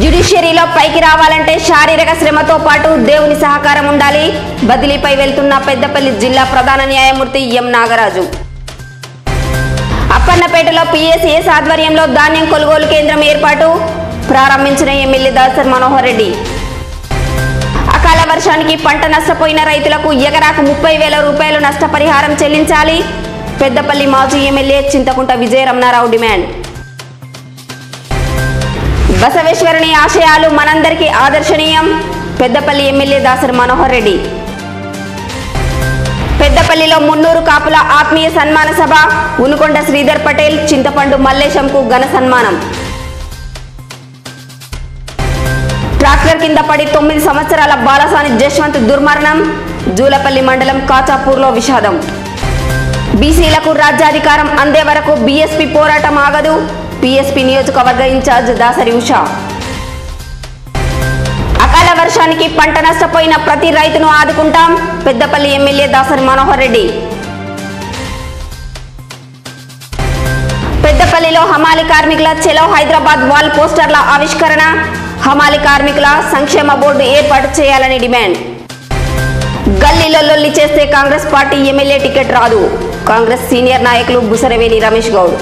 జ్యుడిషియరీలో పైకి రావాలంటే శారీరక శ్రమతో పాటు దేవుని సహకారం ఉండాలి. బదిలీపై వెళ్తున్న పెద్దపల్లి జిల్లా ప్రధాన న్యాయమూర్తి ఎం నాగరాజు. అప్పన్నపేటలో పిఎస్సిఎస్ ఆధ్వర్యంలో ధాన్యం కొనుగోలు కేంద్రం ఏర్పాటు. ప్రారంభించిన ఎమ్మెల్యే దాసర్ మనోహర్ రెడ్డి. అకాల వర్షానికి పంట నష్టపోయిన రైతులకు ఎకరాకు ముప్పై వేల రూపాయలు నష్టపరిహారం చెల్లించాలి. పెద్దపల్లి మాజీ ఎమ్మెల్యే చింతకుంట విజయ రమణారావు డిమాండ్. బసవేశ్వరుని ఆశయాలు మనందరికీ ఆదర్శనీయం. పెద్దపల్లి ఎమ్మెల్యే దాసరి మనోహర్ రెడ్డి. పెద్దపల్లిలో మున్నూరు కాపుల ఆత్మీయ సన్మాన సభ. ఉనుకొండ శ్రీధర్ పటేల్ చింతపండు మల్లేశంకు ఘన సన్మానం. ట్రాక్టర్ కింద పడి తొమ్మిది సంవత్సరాల బాలసాని జశ్వంత్ దుర్మరణం. జూలపల్లి మండలం కాచాపూర్లో విషాదం. బీసీలకు రాజ్యాధికారం అందే వరకు బీఎస్పీ పోరాటం ఆగదు. పీఎస్పీ నియోజకవర్గ ఇన్ఛార్జ్ దాసరి ఉషా. అకాల వర్షానికి పంట నష్టపోయిన ప్రతి రైతును ఆదుకుంటాం. పెద్దపల్లి ఎమ్మెల్యే దాసరి మనోహర్ రెడ్డి. పెద్దపల్లిలో హమాలి కార్మికుల చెలో హైదరాబాద్ వాల్ పోస్టర్ల ఆవిష్కరణ. హమాలి కార్మికుల సంక్షేమ బోర్డు ఏర్పాటు చేయాలని డిమాండ్. గల్లీలో లొల్లి చేస్తే కాంగ్రెస్ పార్టీ ఎమ్మెల్యే టికెట్ రాదు. కాంగ్రెస్ సీనియర్ నాయకులు బుసరవేలి రమేష్ గౌడ్.